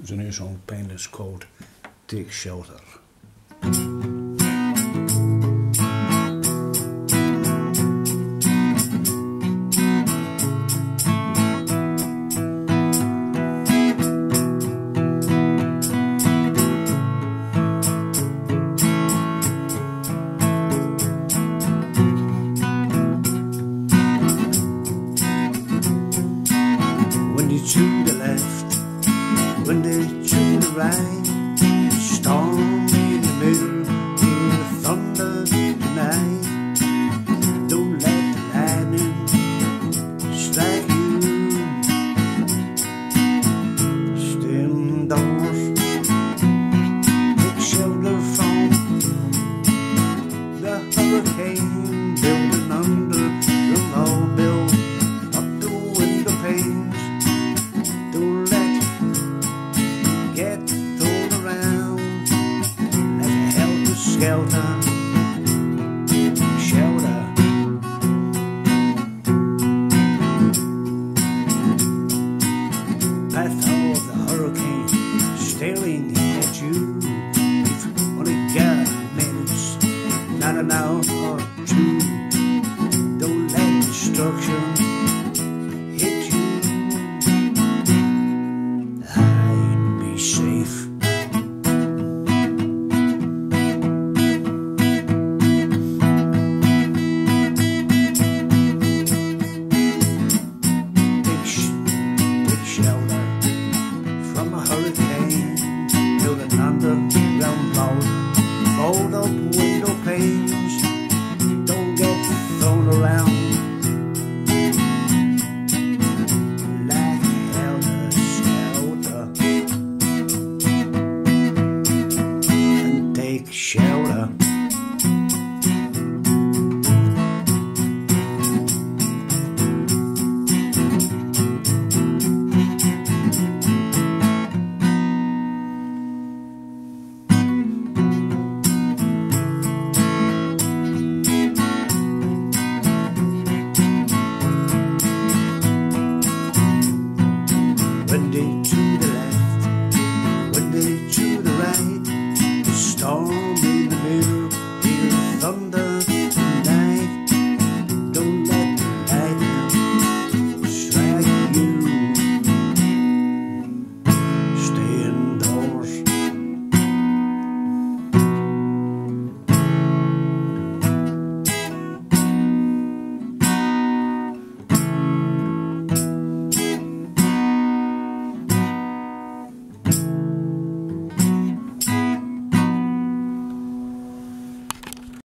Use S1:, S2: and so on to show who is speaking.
S1: There's a new song, Painless, called Take Shelter. When you to the left, when they to the Shelter, shelter. Path of the hurricane staring at you with only God minutes, not an hour or two. Hold up window panes. Don't get thrown around. night, the storm.